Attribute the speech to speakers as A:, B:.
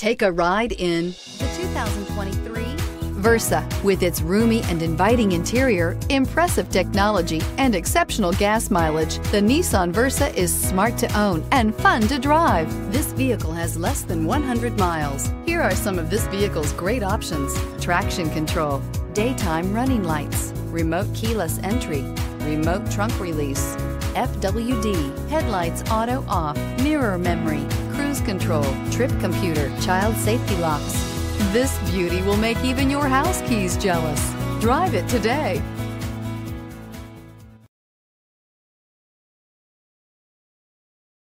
A: Take a ride in the 2023 Versa. With its roomy and inviting interior, impressive technology, and exceptional gas mileage, the Nissan Versa is smart to own and fun to drive. This vehicle has less than 100 miles. Here are some of this vehicle's great options. Traction control, daytime running lights, remote keyless entry, remote trunk release, FWD, headlights auto off, mirror memory, cruise control, trip computer, child safety locks. This beauty will make even your house keys jealous. Drive it today.